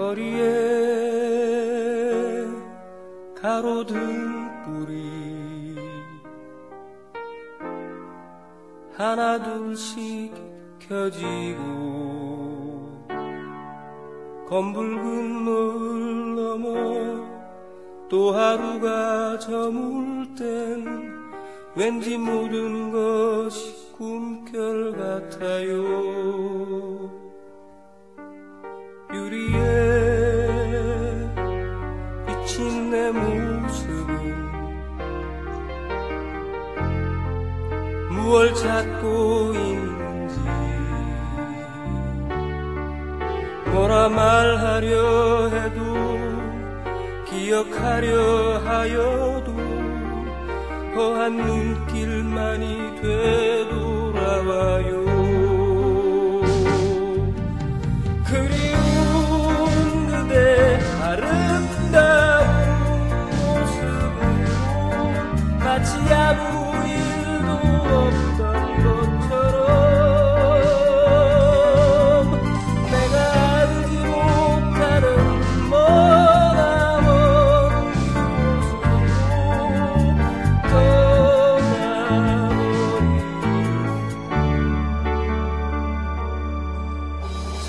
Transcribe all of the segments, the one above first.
거리에 가로등 불이 하나 둘씩 켜지고 검붉은 물 넘어 또 하루가 저물 땐 왠지 모든 것이 꿈결 같아요 무얼 찾고 있는지. 뭐라 말하려 해도 기억하려 하여도 허한 눈길만이 되돌아와요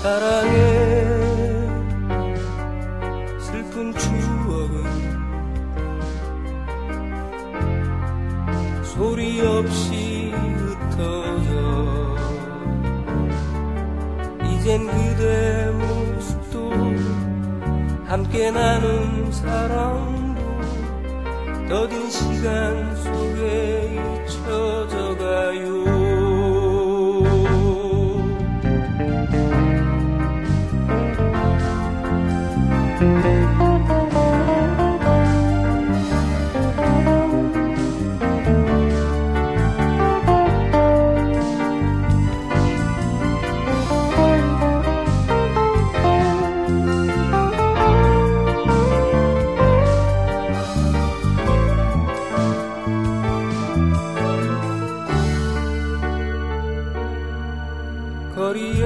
사랑의 슬픈 추억은 소리 없이 흩어져. 이젠 그대 모습도 함께 나눈 사랑도 더딘 시간 속에 잊혀져 가요 거리에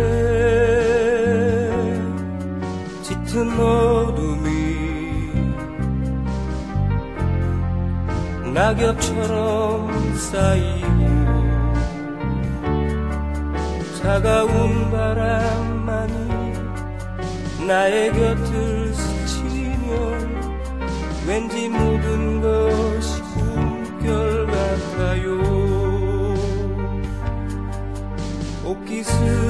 짙은 어둠이 낙엽처럼 쌓이고 차가운 바람만이 나의 곁을 스치면 왠지 모든 것이 꿈결 같아요. 옷깃을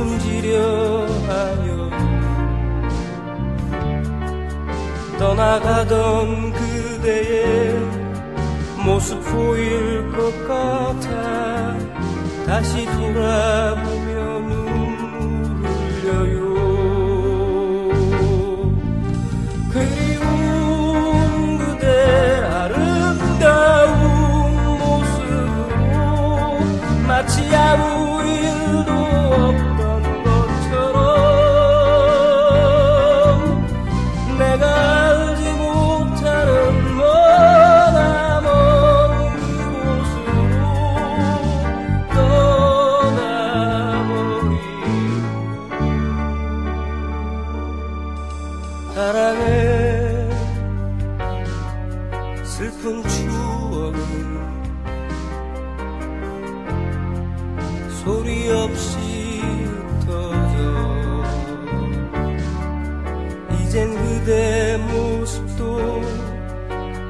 웃음 지려 하여 떠나가던 그대의 모습 보일 것 같아 다시 돌아보며 슬픈 추억은 소리 없이 흩어져. 이젠 그대 모습도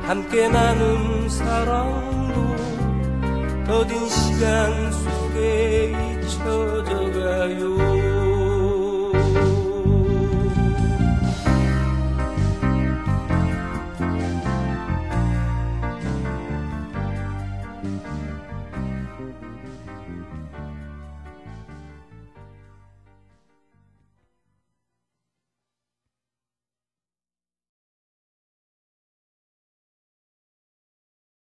함께 나눈 사랑도 더딘 시간 속에 잊혀져 가요